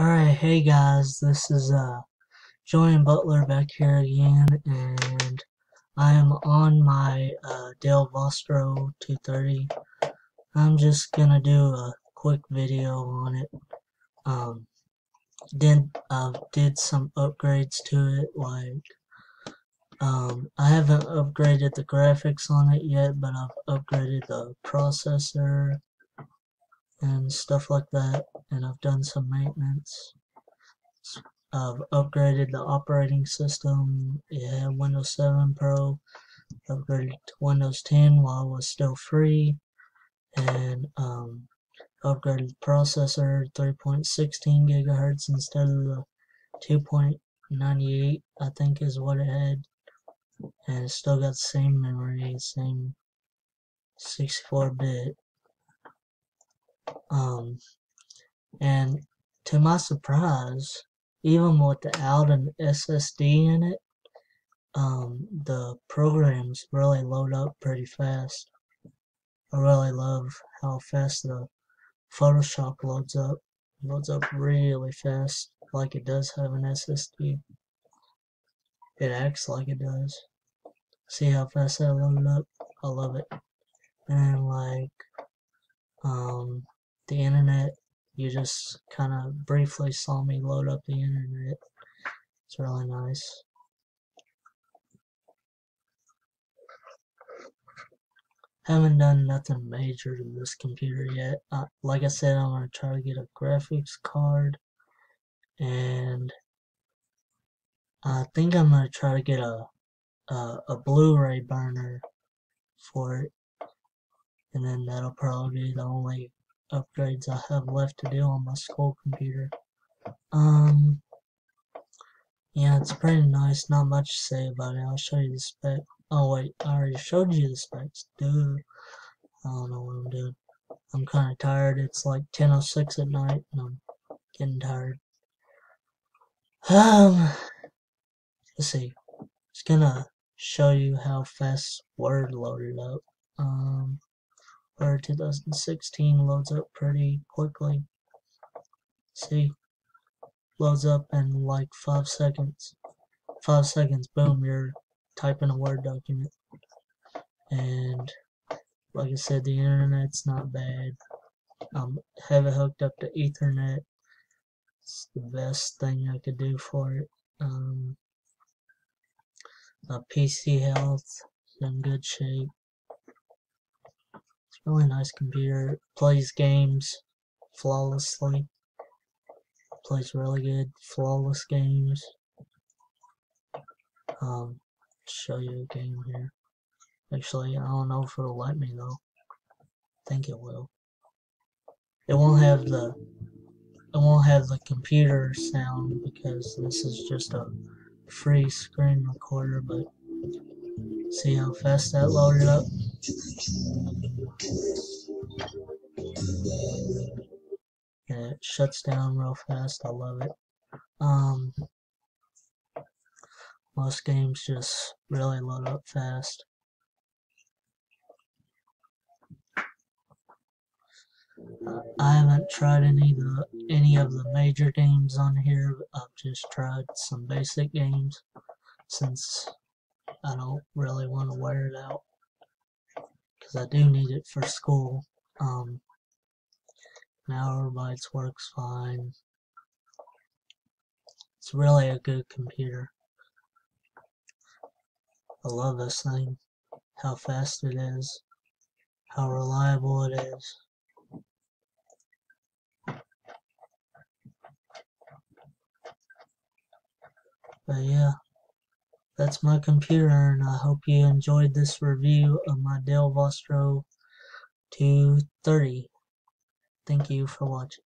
Alright, hey guys, this is uh Julian Butler back here again, and I am on my uh, Dell Vostro 230. I'm just gonna do a quick video on it. Um, did uh, did some upgrades to it, like um, I haven't upgraded the graphics on it yet, but I've upgraded the processor and stuff like that and I've done some maintenance. I've upgraded the operating system. Yeah Windows 7 Pro. Upgraded to Windows 10 while it was still free. And um, upgraded processor 3.16 gigahertz instead of the 2.98 I think is what it had. And it still got the same memory same 64 bit um, and to my surprise, even with the an SSD in it, um, the programs really load up pretty fast. I really love how fast the Photoshop loads up. Loads up really fast, like it does have an SSD. It acts like it does. See how fast that loaded up? I love it. And like, um, the internet. Just kind of briefly saw me load up the internet. It's really nice. Haven't done nothing major to this computer yet. Uh, like I said, I'm going to try to get a graphics card. And I think I'm going to try to get a, a, a Blu-ray burner for it. And then that'll probably be the only upgrades I have left to do on my school computer. Um, yeah, it's pretty nice. Not much to say about it. I'll show you the spec. Oh wait, I already showed you the specs. Dude, I don't know what I'm doing. I'm kind of tired. It's like 10:06 at night, and I'm getting tired. Um, let's see. It's gonna show you how fast Word loaded up. Um, or 2016 loads up pretty quickly. See, loads up in like five seconds. Five seconds, boom, you're typing a Word document. And like I said, the internet's not bad. I um, have it hooked up to Ethernet. It's the best thing I could do for it. Um, PC health is in good shape really nice computer. Plays games flawlessly. Plays really good, flawless games. Um, show you a game here. Actually, I don't know if it'll let me though. I think it will. It won't have the it won't have the computer sound because this is just a free screen recorder, but see how fast that loaded up? And it shuts down real fast. I love it. Um, most games just really load up fast. I haven't tried any of the any of the major games on here. I've just tried some basic games since I don't really want to wear it out because I do need it for school. Um, Malwarebytes works fine. It's really a good computer. I love this thing. How fast it is. How reliable it is. But yeah that's my computer and I hope you enjoyed this review of my Dell Vostro 230. Thank you for watching.